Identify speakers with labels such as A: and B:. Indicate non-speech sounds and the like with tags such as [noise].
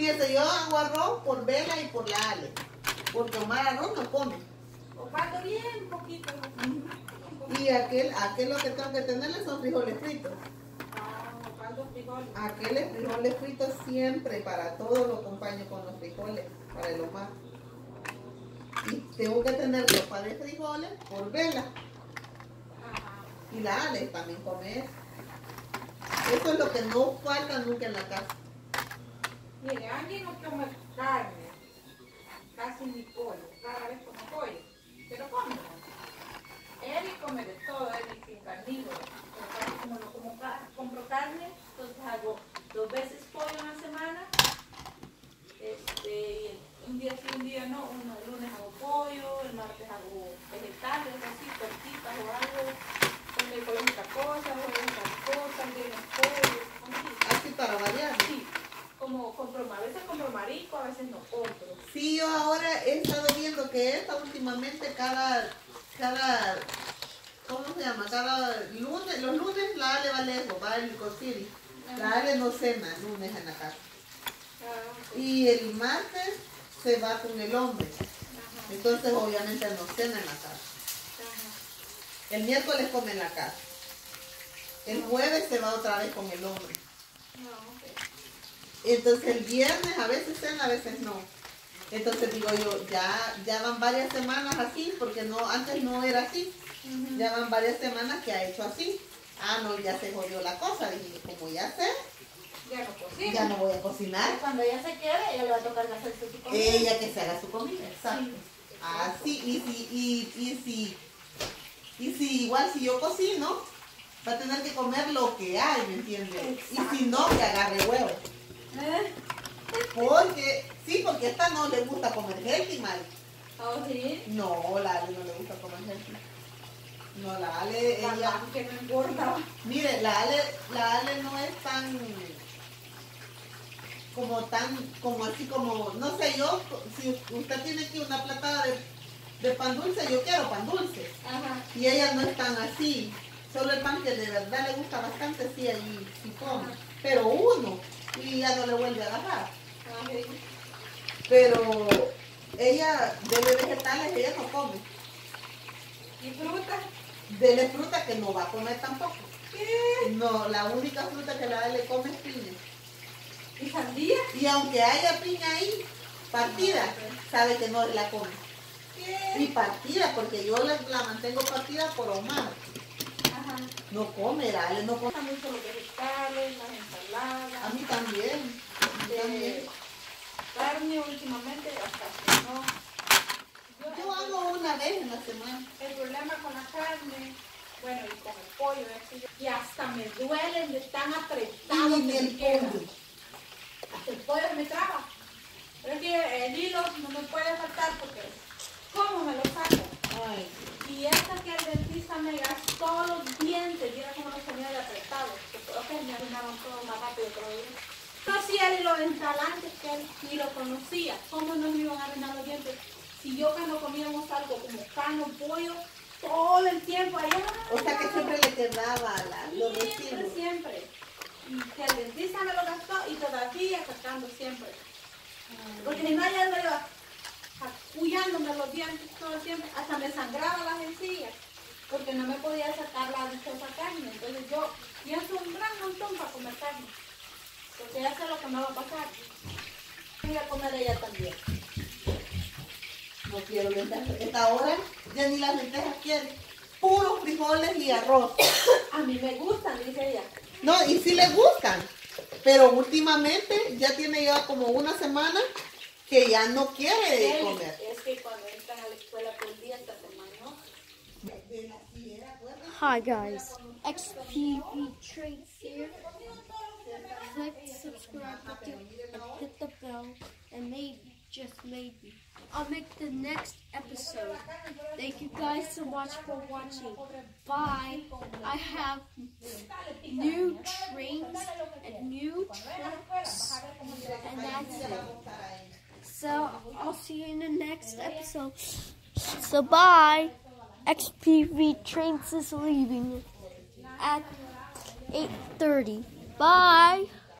A: Fíjese, yo hago arroz por Vela y por la Ale. Porque Omar arroz no come.
B: Bien poquito.
A: Y aquel, aquel lo que tengo que tenerle son frijoles fritos.
B: Ah.
A: Aquel frijoles fritos siempre, para todo lo acompaño con los frijoles, para el Omar. Y tengo que tener sopa de frijoles por Vela. Y la Ale también come eso. Eso es lo que no falta nunca en la casa.
B: Mire, Angie no come carne, casi ni pollo, rara vez come pollo, pero come. Eric come de todo, Eric sin carnívoro, como no como compro carne, entonces hago dos veces pollo en la semana, este, un día sí, un día no, uno, el lunes hago pollo, el martes hago vegetales, así, tortitas o algo, el miércoles otra cosa, jueves otra cosa, el viernes pollo, así.
A: Así para variar.
B: Sí, como compro, a veces compro marico, a veces no compro.
A: Sí, yo ahora he estado últimamente cada, cada, ¿cómo se llama? Cada lunes, los lunes la Ale va lejos, va al Cociri. La Ale no cena lunes en la casa. Y el martes se va con el hombre. Entonces obviamente no cena en la casa. El miércoles come en la casa. El jueves se va otra vez con el hombre. Entonces el viernes a veces cena, a veces no. Entonces digo yo, ya, ya van varias semanas así, porque no, antes no era así. Ya van varias semanas que ha hecho así. Ah, no, ya se jodió la cosa. Dije, como ya sé,
B: Ya no cocino.
A: ya no voy a cocinar.
B: Cuando ella se quede, ella le va a tocar hacer su comida.
A: Ella que se haga su comida, exacto.
B: Sí.
A: Así, y si, y, y si, y si igual si yo cocino, va a tener que comer lo que hay, ¿me entiendes? Y si no, que agarre huevo.
B: ¿Eh?
A: Porque, sí, porque a esta no le gusta comer healthy, mal.
B: ¿Oh, sí?
A: No, la Ale no le gusta comer healthy. No, la Ale, ella,
B: que no engorda.
A: mire, la Ale, la Ale no es tan, como tan, como así como, no sé, yo, si usted tiene aquí una platada de, de pan dulce, yo quiero pan dulce.
B: Ajá.
A: Y ella no es tan así. Solo el pan que de verdad le gusta bastante, sí, ahí sí come. Pero uno, y ya no le vuelve a agarrar. Pero ella, dele vegetales, ella no come.
B: ¿Y fruta?
A: Dele fruta que no va a comer tampoco. No, la única fruta que la le come es piña.
B: ¿Y sandía?
A: Y aunque haya piña ahí, partida, sabe que no la come. Y partida, porque yo la, la mantengo partida por Omar.
B: Ajá.
A: No come, la Ale no come.
B: Mucho los vegetales, las ensaladas.
A: A mí también.
B: Últimamente hasta que no.
A: Yo hago una vez en la semana.
B: El problema con la carne, bueno, y con el pollo, es que yo- y hasta me duelen de tan apretado
A: Y
B: que
A: el
B: me queda.
A: pollo.
B: Hasta el pollo me traba. Pero es que el hilo no me puede faltar porque ¿cómo me lo saco?
A: Ay,
B: Y esta que el dentista me gastó los dientes, y era como los tenía de apretados, que creo que me arruinaron todo más rápido que lo dije. Conocía el hilo dental antes que él ni lo conocía. ¿Cómo no me iban a arruinar los dientes? Si yo cuando comíamos algo como carne o pollo, todo el tiempo allá.
A: o sea que siempre le quedaba la, los
B: Siempre, siempre. Y que el dentista me lo gastó y todavía sacando siempre. Porque ni nadie ando yo acullándome los dientes todo el tiempo. Hasta me sangraba las encías. Porque no me podía sacar la dichosa carne. Entonces yo pienso un gran montón para comer carne. Porque ya sé lo que me va a pasar. Voy a comer ella también.
A: No quiero lentejas. Esta hora ya ni las lentejas quiere. Puros frijoles y arroz. [coughs]
B: A mí me gustan, dice ella.
A: No, y sí le gustan. Pero últimamente ya tiene ya como una semana que ya no quiere comer.
B: Es que cuando entran a la escuela el día esta semana, ¿no?
C: Hi guys, XPV Traits here. Click the subscribe button and hit the bell and maybe, just maybe, I'll make the next episode. Thank you guys so much for watching. Bye. I have new trains and new trucks and that's it. So I'll see you in the next episode. So bye. XPV Trains is leaving at 8:30. Bye.